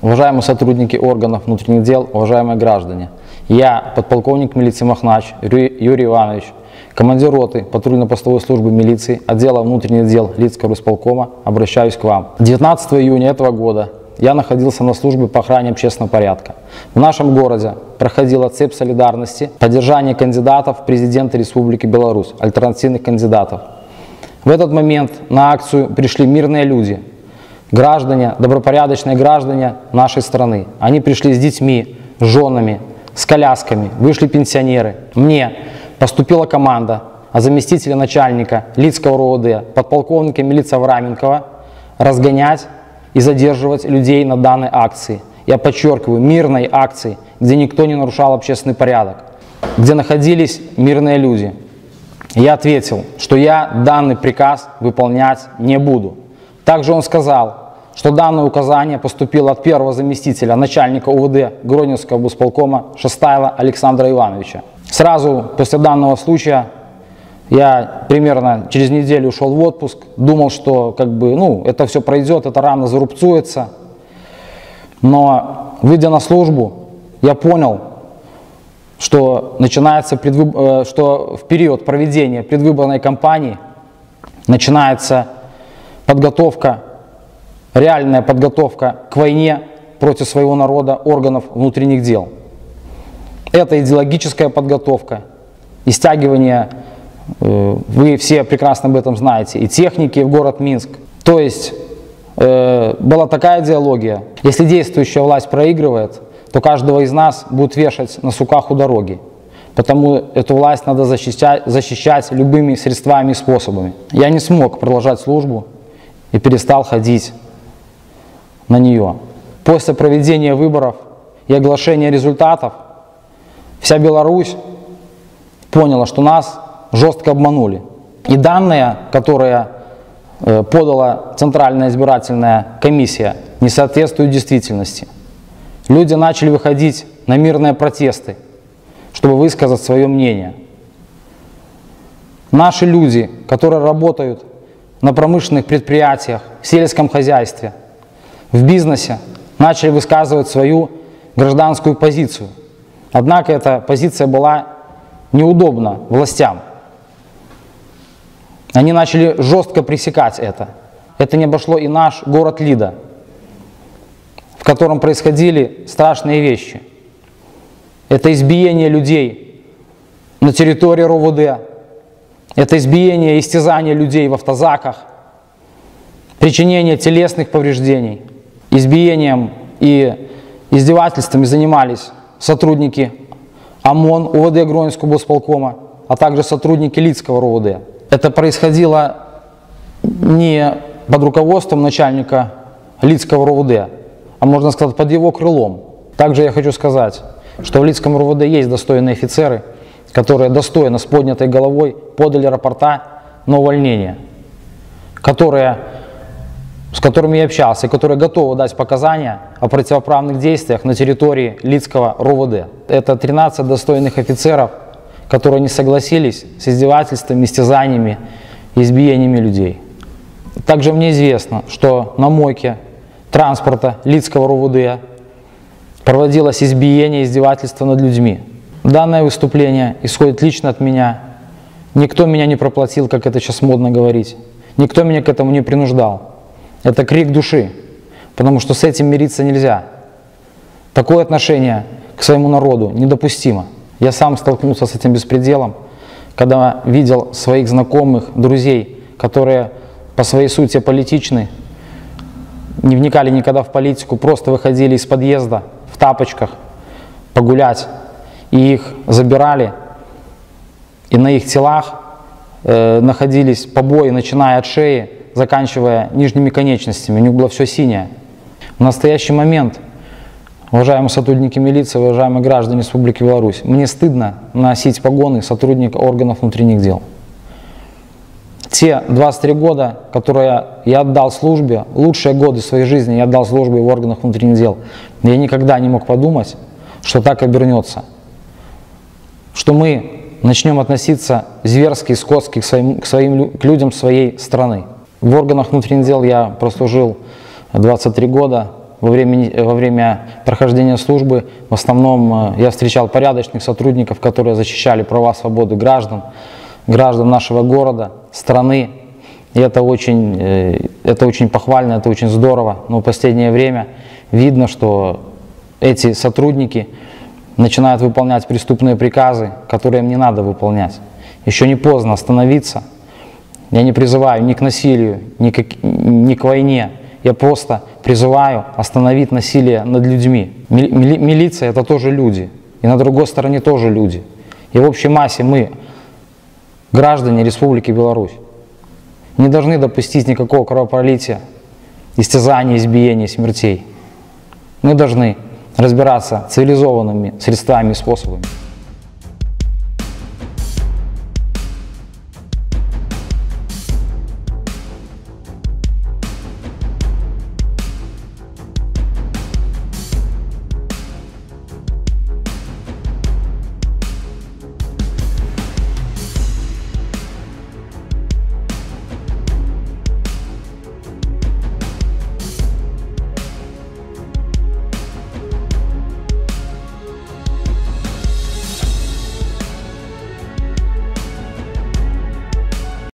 Уважаемые сотрудники органов внутренних дел, уважаемые граждане, я, подполковник милиции Махнач Юрий, Иванович, командир роты патрульно-постовой службы милиции отдела внутренних дел Лицкого исполкома, обращаюсь к вам. 19 июня этого года я находился на службе по охране общественного порядка. В нашем городе проходила цепь солидарности, поддержание кандидатов в президенты Республики Беларусь, альтернативных кандидатов. В этот момент на акцию пришли мирные люди, граждане, добропорядочные граждане нашей страны. Они пришли с детьми, с женами, с колясками, вышли пенсионеры. Мне поступила команда от заместителя начальника Лицкого РОВД, подполковника милиции Авраменкова, разгонять и задерживать людей на данной акции. Я подчеркиваю, мирной акции, где никто не нарушал общественный порядок, где находились мирные люди. Я ответил, что я данный приказ выполнять не буду. Также он сказал, что данное указание поступило от первого заместителя начальника УВД Гронинского бусполкома Шестайла Александра Ивановича. Сразу после данного случая я примерно через неделю ушел в отпуск, думал, что как бы, ну, это все пройдет, это рано зарубцуется. Но выйдя на службу, я понял, что начинается предвыб... Э, что в период проведения предвыборной кампании начинается подготовка, реальная подготовка к войне против своего народа органов внутренних дел. Это идеологическая подготовка и стягивание, э, вы все прекрасно об этом знаете, и техники в город Минск. То есть э, была такая идеология, если действующая власть проигрывает, то каждого из нас будут вешать на суках у дороги. Потому эту власть надо защищать, защищать любыми средствами и способами. Я не смог продолжать службу и перестал ходить на нее. После проведения выборов и оглашения результатов вся Беларусь поняла, что нас жестко обманули. И данные, которые э, подала Центральная избирательная комиссия, не соответствуют действительности – Люди начали выходить на мирные протесты, чтобы высказать свое мнение. Наши люди, которые работают на промышленных предприятиях, в сельском хозяйстве, в бизнесе, начали высказывать свою гражданскую позицию. Однако эта позиция была неудобна властям. Они начали жестко пресекать это. Это не обошло и наш город Лида – котором происходили страшные вещи. Это избиение людей на территории РОВД, это избиение и истязание людей в автозаках, причинение телесных повреждений, избиением и издевательствами занимались сотрудники ОМОН, УВД Гронинского госполкома, а также сотрудники Лицкого РОВД. Это происходило не под руководством начальника Лицкого РОВД, а можно сказать под его крылом. Также я хочу сказать, что в Лицком РУВД есть достойные офицеры, которые достойно с поднятой головой подали рапорта на увольнение, которые, с которыми я общался, и которые готовы дать показания о противоправных действиях на территории Лицкого РУВД. Это 13 достойных офицеров, которые не согласились с издевательствами, истязаниями избиениями людей. Также мне известно, что на мойке транспорта Лицкого РУВД проводилось избиение издевательство над людьми. Данное выступление исходит лично от меня. Никто меня не проплатил, как это сейчас модно говорить. Никто меня к этому не принуждал. Это крик души, потому что с этим мириться нельзя. Такое отношение к своему народу недопустимо. Я сам столкнулся с этим беспределом, когда видел своих знакомых, друзей, которые по своей сути политичны, не вникали никогда в политику, просто выходили из подъезда в тапочках погулять, и их забирали, и на их телах э, находились побои, начиная от шеи, заканчивая нижними конечностями, у них было все синее. В настоящий момент, уважаемые сотрудники милиции, уважаемые граждане Республики Беларусь, мне стыдно носить погоны сотрудника органов внутренних дел те 23 года, которые я отдал службе, лучшие годы своей жизни я отдал службе в органах внутренних дел, я никогда не мог подумать, что так обернется. Что мы начнем относиться зверски и скотски к своим, к своим к людям своей страны. В органах внутренних дел я прослужил 23 года, во время, во время прохождения службы в основном э, я встречал порядочных сотрудников, которые защищали права, свободы граждан, граждан нашего города, страны. И это очень, э, это очень похвально, это очень здорово. Но в последнее время видно, что эти сотрудники начинают выполнять преступные приказы, которые им не надо выполнять. Еще не поздно остановиться. Я не призываю ни к насилию, ни к, ни к войне. Я просто призываю остановить насилие над людьми. Мили, милиция это тоже люди. И на другой стороне тоже люди. И в общей массе мы, граждане Республики Беларусь, не должны допустить никакого кровопролития, истязаний, избиений, смертей. Мы должны разбираться цивилизованными средствами и способами.